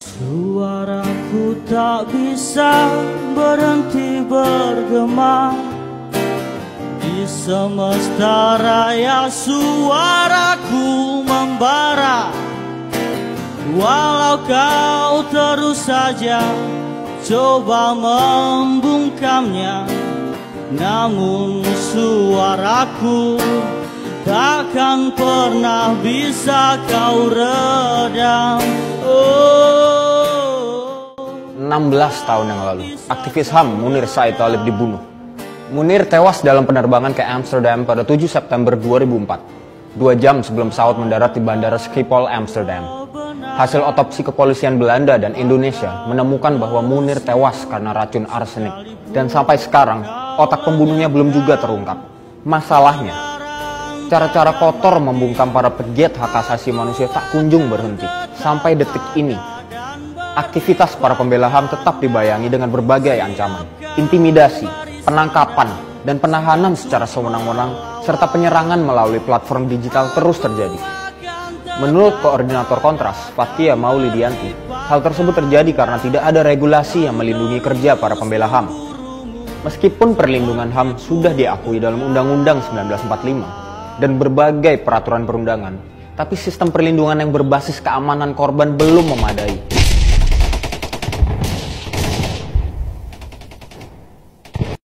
Suaraku tak bisa berhenti bergema. Di semesta raya suaraku membara. Walau kau terus saja coba membungkamnya Namun suaraku takkan pernah bisa kau Oh 16 tahun yang lalu, aktivis HAM Munir Said Talib dibunuh. Munir tewas dalam penerbangan ke Amsterdam pada 7 September 2004, dua jam sebelum pesawat mendarat di Bandara Schiphol, Amsterdam. Hasil otopsi kepolisian Belanda dan Indonesia menemukan bahwa Munir tewas karena racun arsenik. Dan sampai sekarang, otak pembunuhnya belum juga terungkap. Masalahnya, cara-cara kotor membungkam para pegiat hak asasi manusia tak kunjung berhenti. Sampai detik ini, aktivitas para pembela HAM tetap dibayangi dengan berbagai ancaman, intimidasi, penangkapan, dan penahanan secara sewenang-wenang, serta penyerangan melalui platform digital terus terjadi. Menurut koordinator Kontras, Fatia Maulidianti, hal tersebut terjadi karena tidak ada regulasi yang melindungi kerja para pembela HAM. Meskipun perlindungan HAM sudah diakui dalam Undang-Undang 1945 dan berbagai peraturan perundangan, tapi sistem perlindungan yang berbasis keamanan korban belum memadai.